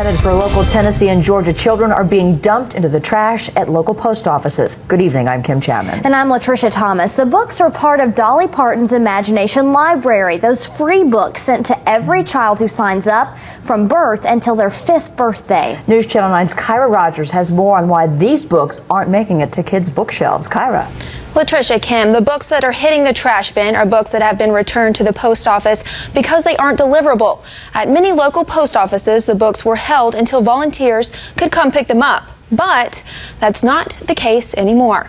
for local Tennessee and Georgia children are being dumped into the trash at local post offices. Good evening, I'm Kim Chapman. And I'm Latricia Thomas. The books are part of Dolly Parton's Imagination Library, those free books sent to every child who signs up from birth until their fifth birthday. News Channel 9's Kyra Rogers has more on why these books aren't making it to kids' bookshelves. Kyra. Latricia Kim, the books that are hitting the trash bin are books that have been returned to the post office because they aren't deliverable. At many local post offices, the books were held until volunteers could come pick them up. But that's not the case anymore.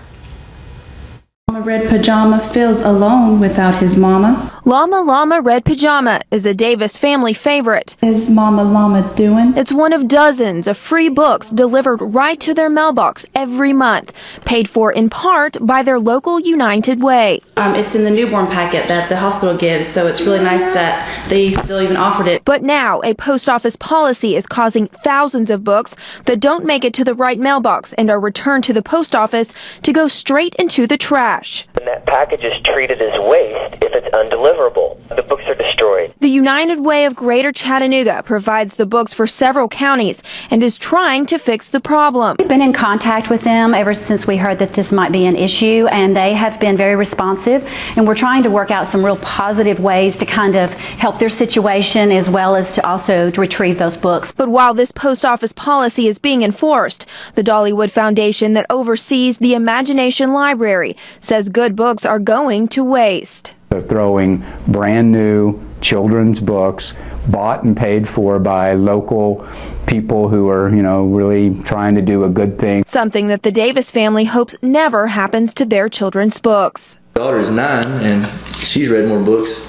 Red Pajama feels alone without his mama. Llama Llama Red Pajama is a Davis family favorite. Is Mama Llama doing? It's one of dozens of free books delivered right to their mailbox every month, paid for in part by their local United Way. Um, it's in the newborn packet that the hospital gives, so it's really nice that they still even offered it. But now a post office policy is causing thousands of books that don't make it to the right mailbox and are returned to the post office to go straight into the trash. And that package is treated as waste if it's undeliverable. The books are destroyed. The United Way of Greater Chattanooga provides the books for several counties and is trying to fix the problem. We've been in contact with them ever since we heard that this might be an issue, and they have been very responsive. And we're trying to work out some real positive ways to kind of help their situation as well as to also to retrieve those books. But while this post office policy is being enforced, the Dollywood Foundation that oversees the Imagination Library says good books are going to waste. They're throwing brand new children's books bought and paid for by local people who are, you know, really trying to do a good thing. Something that the Davis family hopes never happens to their children's books. My daughter is nine and she's read more books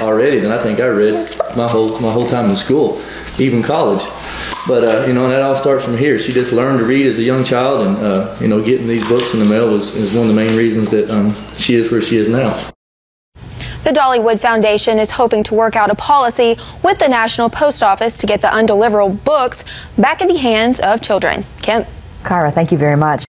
already than I think I read my whole my whole time in school, even college. But uh, you know, and that all starts from here. She just learned to read as a young child, and uh, you know, getting these books in the mail was is one of the main reasons that um, she is where she is now. The Dollywood Foundation is hoping to work out a policy with the National Post Office to get the undeliverable books back in the hands of children. Kim. Kyra, thank you very much.